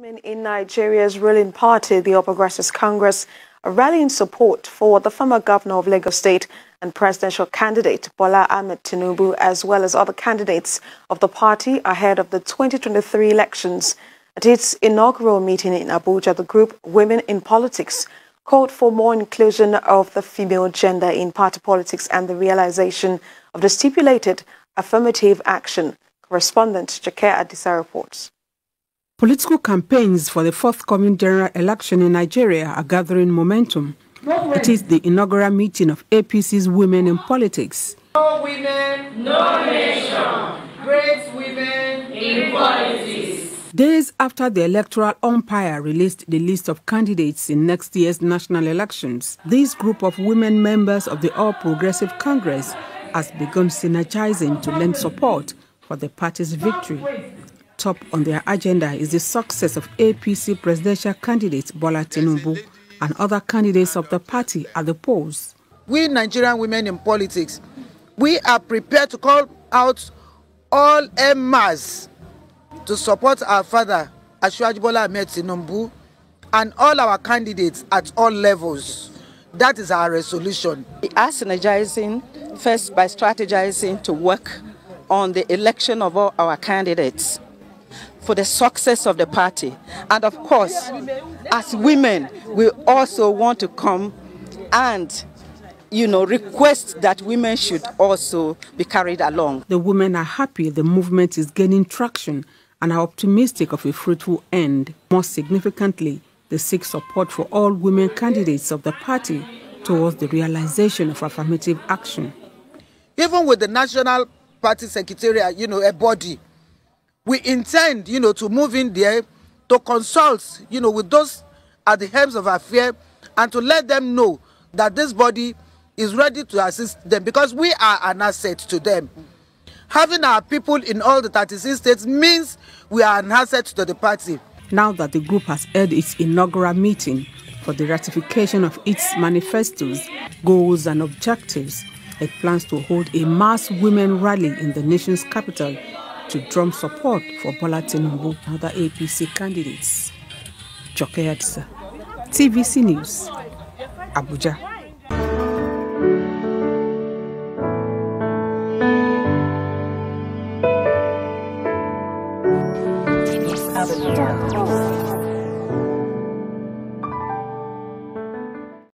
women in Nigeria's ruling party, the All Progressives Congress, are rallying support for the former governor of Lagos State and presidential candidate Bola Ahmed Tinubu, as well as other candidates of the party ahead of the 2023 elections. At its inaugural meeting in Abuja, the group Women in Politics called for more inclusion of the female gender in party politics and the realization of the stipulated affirmative action. Correspondent Joke Adisa reports. Political campaigns for the forthcoming general election in Nigeria are gathering momentum. It is the inaugural meeting of APC's Women in Politics. No women, no nation. Great women in politics. Days after the electoral umpire released the list of candidates in next year's national elections, this group of women members of the All Progressive Congress has begun synergizing to lend support for the party's victory top on their agenda is the success of APC presidential candidate Bola Tinubu and other candidates of the party at the polls. We Nigerian women in politics, we are prepared to call out all Emmas to support our father, Asiwaju Bola Ahmed Tinubu, and all our candidates at all levels. That is our resolution. We are synergizing first by strategizing to work on the election of all our candidates for the success of the party. And of course, as women, we also want to come and you know, request that women should also be carried along. The women are happy the movement is gaining traction and are optimistic of a fruitful end. More significantly, they seek support for all women candidates of the party towards the realization of affirmative action. Even with the National Party Secretariat, you know, a body we intend, you know, to move in there to consult, you know, with those at the helms of affair and to let them know that this body is ready to assist them because we are an asset to them. Having our people in all the 36 states means we are an asset to the party. Now that the group has held its inaugural meeting for the ratification of its manifestos, goals and objectives, it plans to hold a mass women rally in the nation's capital to drum support for Bola Tinubu and other APC candidates. Joke Adisa, TVC News, Abuja. Abuja.